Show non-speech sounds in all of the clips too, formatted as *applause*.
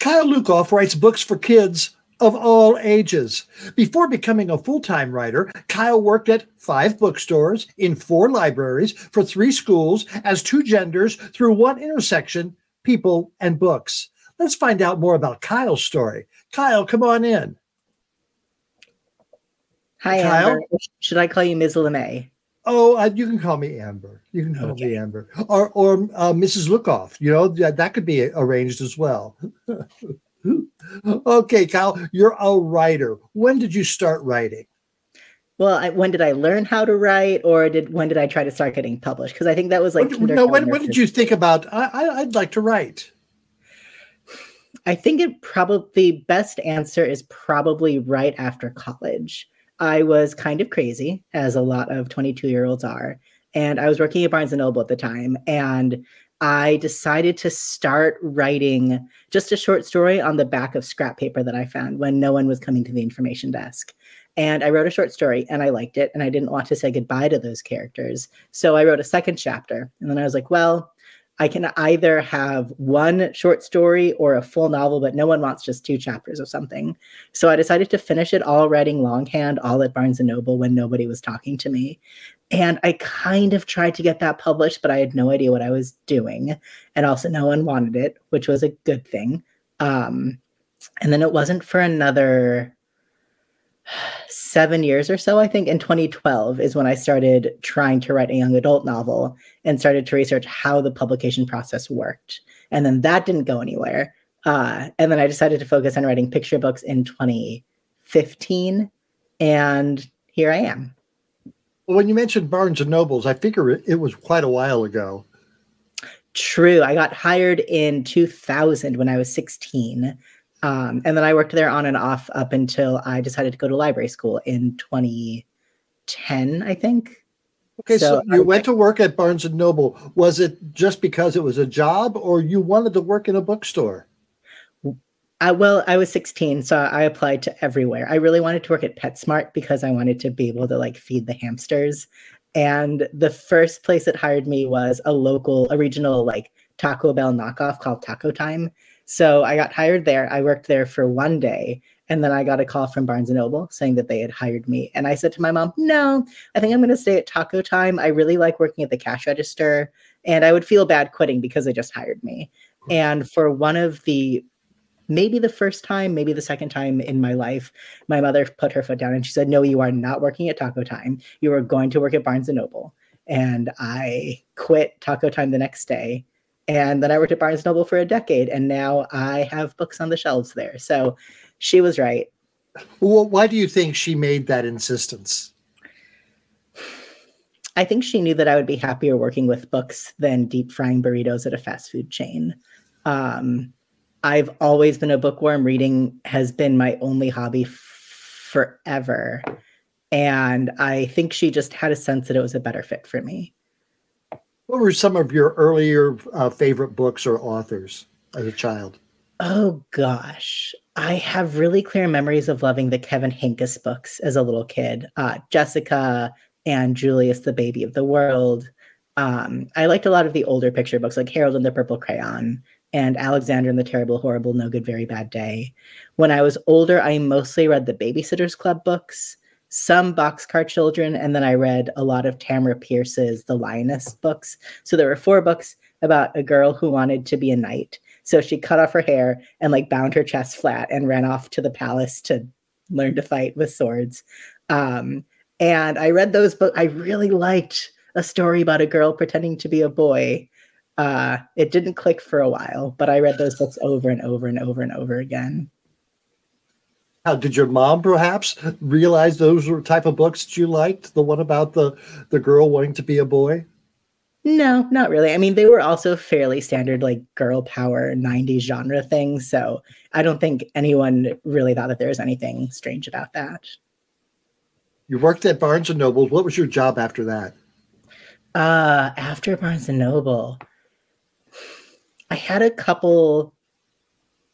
Kyle Lukoff writes books for kids of all ages. Before becoming a full time writer, Kyle worked at five bookstores, in four libraries, for three schools, as two genders, through one intersection people and books. Let's find out more about Kyle's story. Kyle, come on in. Hi, Kyle? Amber. Should I call you Ms. LeMay? Oh, uh, you can call me Amber. You can call okay. me Amber, or or uh, Mrs. Lukoff. You know that that could be arranged as well. *laughs* okay, Kyle, you're a writer. When did you start writing? Well, I, when did I learn how to write, or did when did I try to start getting published? Because I think that was like when, no. When, when did you think about I, I, I'd like to write? I think it probably the best answer is probably right after college. I was kind of crazy, as a lot of 22 year olds are. And I was working at Barnes and Noble at the time. And I decided to start writing just a short story on the back of scrap paper that I found when no one was coming to the information desk. And I wrote a short story and I liked it. And I didn't want to say goodbye to those characters. So I wrote a second chapter. And then I was like, well, I can either have one short story or a full novel, but no one wants just two chapters of something. So I decided to finish it all writing longhand, all at Barnes and Noble when nobody was talking to me. And I kind of tried to get that published, but I had no idea what I was doing. And also, no one wanted it, which was a good thing. Um, and then it wasn't for another seven years or so, I think in 2012 is when I started trying to write a young adult novel and started to research how the publication process worked. And then that didn't go anywhere. Uh, and then I decided to focus on writing picture books in 2015. And here I am. Well, when you mentioned Barnes and Nobles, I figure it, it was quite a while ago. True. I got hired in 2000 when I was 16. Um, and then I worked there on and off up until I decided to go to library school in 2010, I think. Okay, so, so you went to work at Barnes and Noble. Was it just because it was a job, or you wanted to work in a bookstore? I, well, I was 16, so I applied to everywhere. I really wanted to work at PetSmart because I wanted to be able to like feed the hamsters. And the first place that hired me was a local, a regional like Taco Bell knockoff called Taco Time. So I got hired there. I worked there for one day. And then I got a call from Barnes and Noble saying that they had hired me. And I said to my mom, no, I think I'm going to stay at Taco Time. I really like working at the cash register. And I would feel bad quitting because they just hired me. And for one of the maybe the first time, maybe the second time in my life, my mother put her foot down and she said, No, you are not working at Taco Time. You are going to work at Barnes and Noble. And I quit Taco Time the next day and then I worked at Barnes Noble for a decade, and now I have books on the shelves there. So she was right. Well, why do you think she made that insistence? I think she knew that I would be happier working with books than deep frying burritos at a fast food chain. Um, I've always been a bookworm. Reading has been my only hobby forever. And I think she just had a sense that it was a better fit for me. What were some of your earlier uh, favorite books or authors as a child? Oh gosh, I have really clear memories of loving the Kevin Henkes books as a little kid. Uh, Jessica and Julius, the Baby of the World. Um, I liked a lot of the older picture books, like Harold and the Purple Crayon and Alexander and the Terrible, Horrible, No Good, Very Bad Day. When I was older, I mostly read the Babysitters Club books some Boxcar Children, and then I read a lot of Tamora Pierce's The Lioness books. So there were four books about a girl who wanted to be a knight. So she cut off her hair and like bound her chest flat and ran off to the palace to learn to fight with swords. Um, and I read those books. I really liked a story about a girl pretending to be a boy. Uh, it didn't click for a while, but I read those books over and over and over and over again. How did your mom perhaps realize those were type of books that you liked? The one about the the girl wanting to be a boy? No, not really. I mean, they were also fairly standard, like girl power 90s genre things. So I don't think anyone really thought that there was anything strange about that. You worked at Barnes and Noble. What was your job after that? Uh, after Barnes and Noble, I had a couple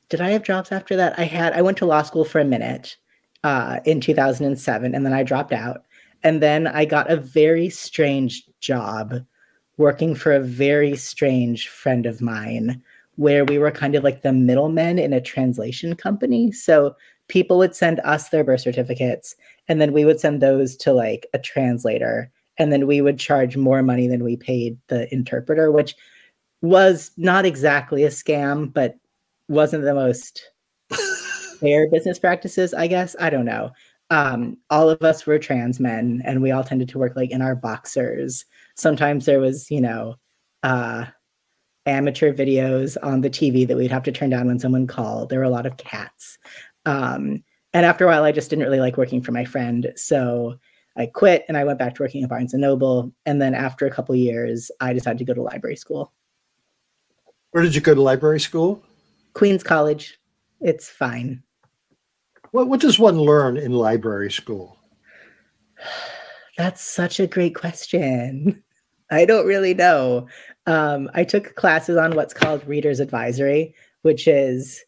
did I have jobs after that? I had I went to law school for a minute uh, in 2007, and then I dropped out. And then I got a very strange job working for a very strange friend of mine, where we were kind of like the middlemen in a translation company. So people would send us their birth certificates, and then we would send those to like a translator, and then we would charge more money than we paid the interpreter, which was not exactly a scam, but wasn't the most *laughs* fair business practices, I guess. I don't know. Um, all of us were trans men and we all tended to work like in our boxers. Sometimes there was, you know, uh, amateur videos on the TV that we'd have to turn down when someone called. There were a lot of cats. Um, and after a while, I just didn't really like working for my friend. So I quit and I went back to working at Barnes and Noble. And then after a couple years, I decided to go to library school. Where did you go to library school? Queens College. It's fine. What, what does one learn in library school? *sighs* That's such a great question. I don't really know. Um, I took classes on what's called Reader's Advisory, which is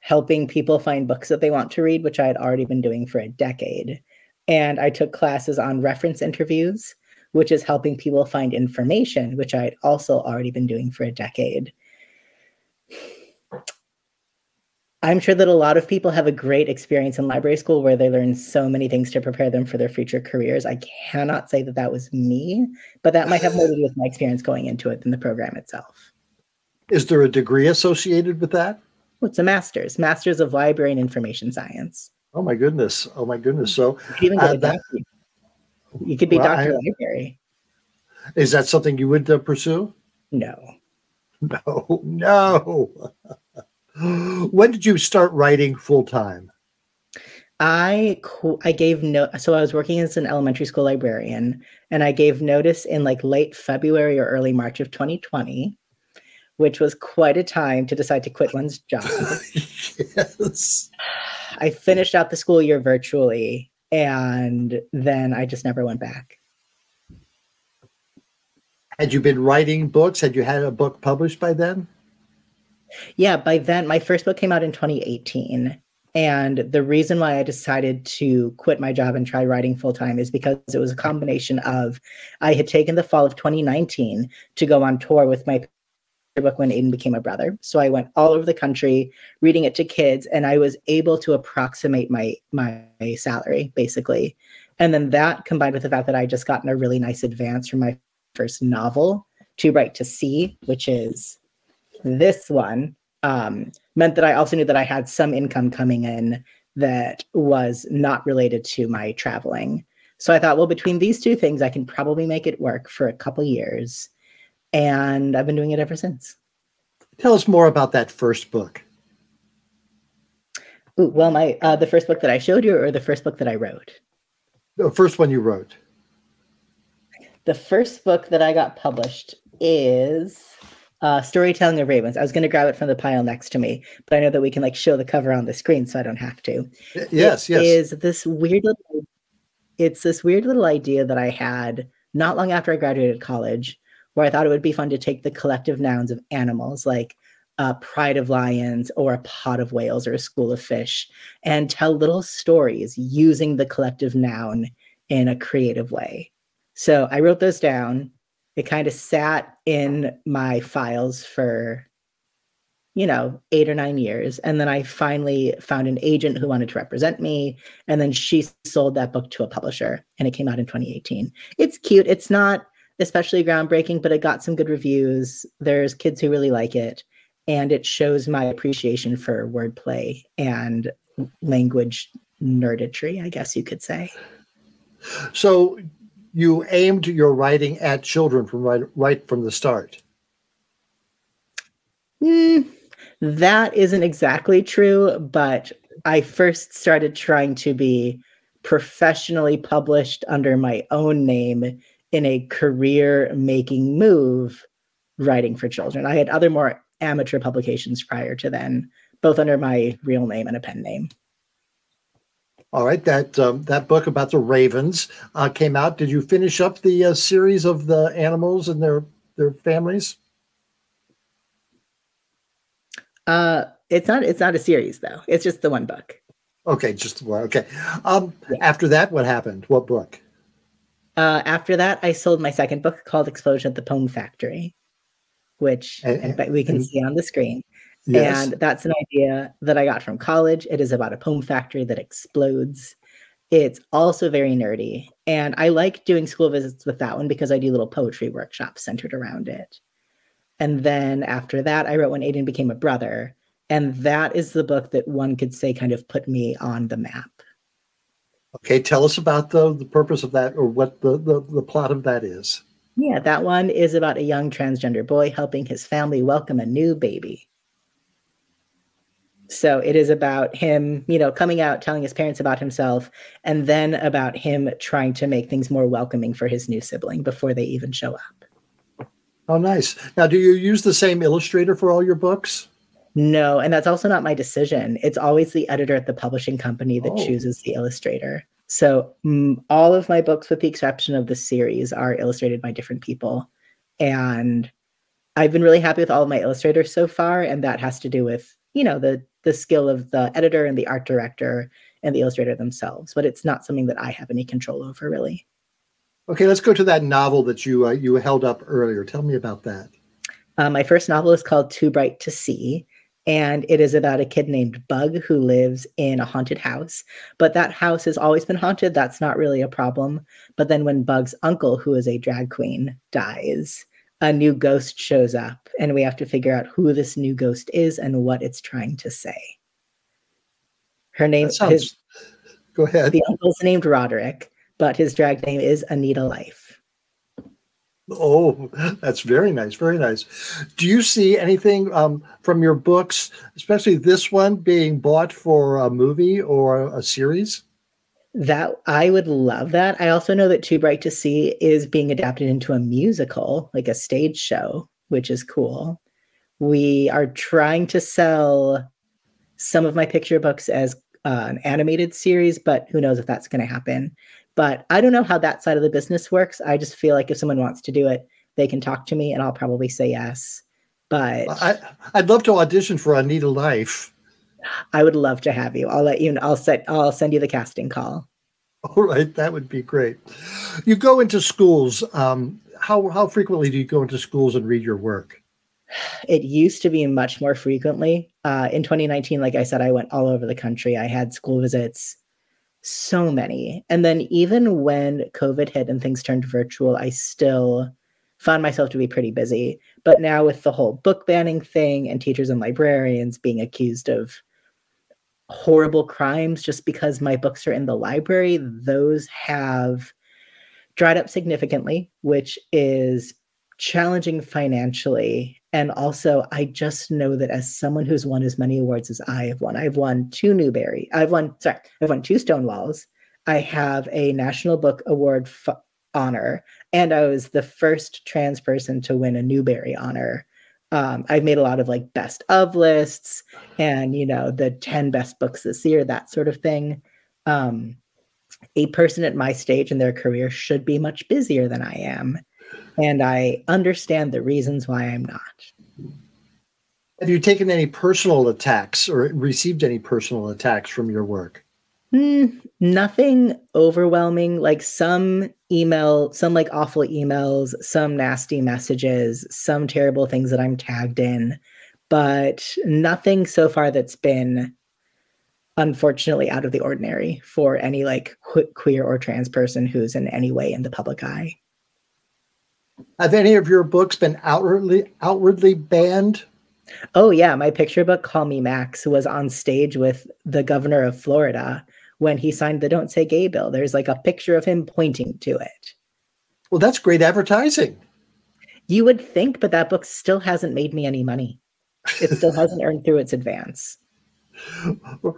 helping people find books that they want to read, which I had already been doing for a decade. And I took classes on reference interviews, which is helping people find information, which I had also already been doing for a decade. I'm sure that a lot of people have a great experience in library school where they learn so many things to prepare them for their future careers. I cannot say that that was me, but that might have more to do with my experience going into it than the program itself. Is there a degree associated with that? Well, it's a master's, master's of library and information science. Oh my goodness! Oh my goodness! So you could even uh, doctor. You could be well, doctor I, library. Is that something you would uh, pursue? No. *laughs* No, no. *laughs* when did you start writing full time? I I gave no so I was working as an elementary school librarian and I gave notice in like late February or early March of 2020 which was quite a time to decide to quit one's job. yes. *laughs* I finished out the school year virtually and then I just never went back. Had you been writing books? Had you had a book published by then? Yeah, by then, my first book came out in 2018. And the reason why I decided to quit my job and try writing full time is because it was a combination of I had taken the fall of 2019 to go on tour with my book when Aidan became a brother. So I went all over the country reading it to kids, and I was able to approximate my my salary basically. And then that combined with the fact that I just gotten a really nice advance from my first novel Too Bright to See, which is this one um, meant that I also knew that I had some income coming in that was not related to my traveling. So I thought, well, between these two things, I can probably make it work for a couple years. And I've been doing it ever since. Tell us more about that first book. Ooh, well, my uh, the first book that I showed you, or the first book that I wrote. The first one you wrote. The first book that I got published is uh, Storytelling of Ravens. I was going to grab it from the pile next to me, but I know that we can like show the cover on the screen, so I don't have to. Yes, it yes. Is this weird? Little, it's this weird little idea that I had not long after I graduated college, where I thought it would be fun to take the collective nouns of animals, like a pride of lions or a pod of whales or a school of fish, and tell little stories using the collective noun in a creative way. So I wrote those down it kind of sat in my files for you know eight or nine years. And then i finally found an agent who wanted to represent me and then she sold that book to a publisher and it came out in 2018 it's cute. It's not especially groundbreaking but it got some good reviews. There's kids who really like it and it shows my appreciation for wordplay and language nerditry i guess you could say. So you aimed your writing at children from right, right from the start. Mm, that isn't exactly true, but I first started trying to be professionally published under my own name in a career making move writing for children. I had other more amateur publications prior to then, both under my real name and a pen name. All right, that um, that book about the ravens uh, came out. Did you finish up the uh, series of the animals and their their families? Uh, it's not. It's not a series though. It's just the one book. Okay, just one. Okay. Um, yeah. After that, what happened? What book? Uh, after that, I sold my second book called Explosion at the Poem Factory. which and, we can and, see on the screen. Yes. And that's an idea that I got from college. It is about a poem factory that explodes. It's also very nerdy. And I like doing school visits with that one because I do little poetry workshops centered around it. And then after that, I wrote When Aidan Became a Brother. And that is the book that one could say kind of put me on the map. Okay, tell us about the, the purpose of that or what the, the, the plot of that is. Yeah, that one is about a young transgender boy helping his family welcome a new baby. So it is about him, you know, coming out, telling his parents about himself, and then about him trying to make things more welcoming for his new sibling before they even show up. Oh, nice. Now, do you use the same illustrator for all your books? No, and that's also not my decision. It's always the editor at the publishing company that oh. chooses the illustrator. So mm, all of my books, with the exception of the series, are illustrated by different people. And I've been really happy with all of my illustrators so far. And that has to do with, you know, the the skill of the editor and the art director and the illustrator themselves. But it's not something that I have any control over really. Okay, let's go to that novel that you uh, you held up earlier. Tell me about that. Uh, my first novel is called Too Bright to See, and it is about a kid named Bug who lives in a haunted house. But that house has always been haunted. That's not really a problem. But then when Bug's uncle, who is a drag queen, dies, a new ghost shows up, and we have to figure out who this new ghost is and what it's trying to say. Her name sounds... his Go ahead. The uncle's named Roderick, but his drag name is Anita Life. Oh, that's very nice. Very nice. Do you see anything um, from your books, especially this one, being bought for a movie or a series? That I would love that. I also know that Too Bright to See is being adapted into a musical, like a stage show, which is cool. We are trying to sell some of my picture books as uh, an animated series, but who knows if that's going to happen. But I don't know how that side of the business works. I just feel like if someone wants to do it, they can talk to me and I'll probably say yes. But I, I'd love to audition for Anita Life. I would love to have you. I'll let you. I'll set. I'll send you the casting call. All right, that would be great. You go into schools. Um, how how frequently do you go into schools and read your work? It used to be much more frequently. Uh, in 2019, like I said, I went all over the country. I had school visits so many. And then even when COVID hit and things turned virtual, I still found myself to be pretty busy. But now with the whole book banning thing and teachers and librarians being accused of horrible crimes just because my books are in the library, those have dried up significantly, which is challenging financially and also, I just know that as someone who's won as many awards as I have won, I've won two Newbery. I've won, sorry, I've won two Stonewalls. I have a National Book Award f- honor, and I was the first trans person to win a Newbery honor. Um, I've made a lot of like best of lists and, you know, the 10 best books this year, that sort of thing. Um, a person at my stage in their career should be much busier than I am and I understand the reasons why I'm not. Have you taken any personal attacks or received any personal attacks from your work? Mm, nothing overwhelming. Like some email, some like awful emails, some nasty messages, some terrible things that I'm tagged in, but nothing so far that's been unfortunately out of the ordinary for any like queer or trans person who's in any way in the public eye. Have any of your books been outwardly outwardly banned? Oh yeah, my picture book Call Me Max was on stage with the governor of Florida when he signed the Don't Say Gay bill. There's like a picture of him pointing to it. Well, that's great advertising. You would think, but that book still hasn't made me any money. It still *laughs* hasn't earned through its advance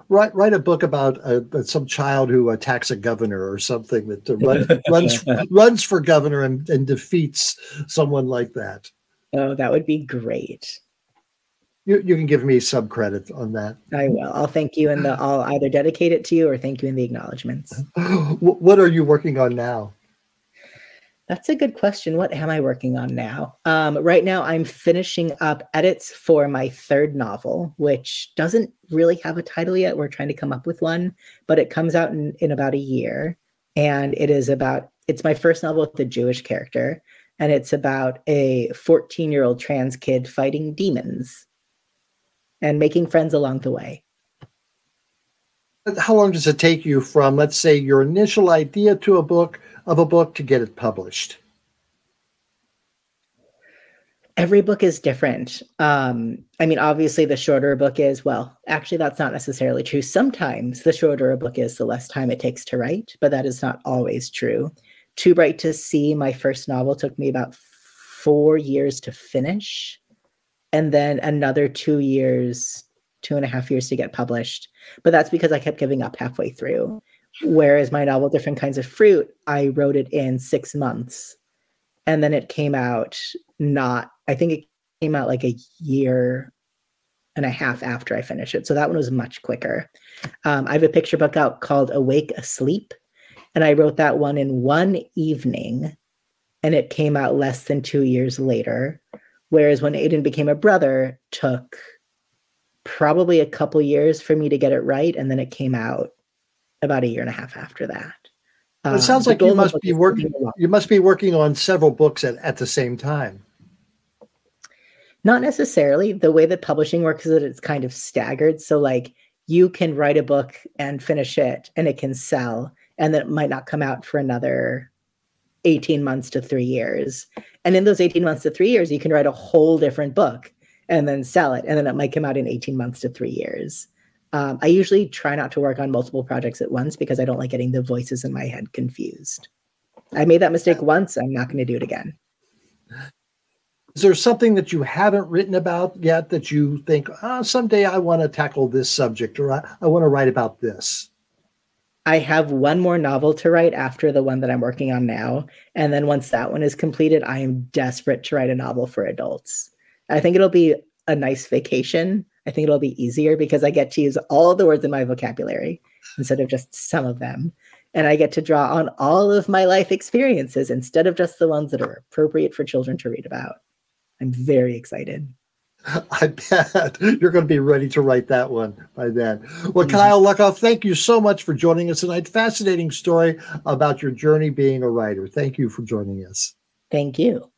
write write a book about uh, some child who attacks a governor or something that uh, *laughs* run, runs runs for governor and, and defeats someone like that. Oh, that would be great. You, you can give me some credit on that. I will. I'll thank you and. I'll either dedicate it to you or thank you in the acknowledgments. *laughs* what are you working on now? That's a good question. What am I working on now? Um, right now, I'm finishing up edits for my third novel, which doesn't really have a title yet. We're trying to come up with one, but it comes out in, in about a year. And it is about, it's my first novel with a Jewish character. and it's about a 14 year old trans kid fighting demons and making friends along the way. How long does it take you from, let's say, your initial idea to a book of a book to get it published? Every book is different. Um, I mean, obviously, the shorter a book is, well, actually, that's not necessarily true. Sometimes the shorter a book is, the less time it takes to write, but that is not always true. Too Bright to See, my first novel, took me about four years to finish, and then another two years, two and a half years to get published. But that's because I kept giving up halfway through. Whereas my novel, Different Kinds of Fruit, I wrote it in six months. And then it came out not, I think it came out like a year and a half after I finished it. So that one was much quicker. Um, I have a picture book out called Awake Asleep and I wrote that one in one evening, and it came out less than two years later. Whereas when Aidan became a brother, took probably a couple years for me to get it right, and then it came out about a year and a half after that. Well, it sounds um, like you must be working. You must be working on several books at, at the same time. Not necessarily. The way that publishing works is that it's kind of staggered. So, like, you can write a book and finish it, and it can sell, and then it might not come out for another 18 months to three years. And in those 18 months to three years, you can write a whole different book and then sell it. And then it might come out in 18 months to three years. Um, I usually try not to work on multiple projects at once because I don't like getting the voices in my head confused. I made that mistake once. I'm not going to do it again. Is there something that you haven't written about yet that you think, oh, someday I want to tackle this subject or I, I want to write about this? I have one more novel to write after the one that I'm working on now. And then once that one is completed, I am desperate to write a novel for adults. I think it'll be a nice vacation. I think it'll be easier because I get to use all the words in my vocabulary instead of just some of them. And I get to draw on all of my life experiences instead of just the ones that are appropriate for children to read about. I'm very excited. *laughs* I bet you're going to be ready to write that one by then. Well, mm-hmm. Kyle Lukoff, thank you so much for joining us tonight. Fascinating story about your journey being a writer. Thank you for joining us. Thank you.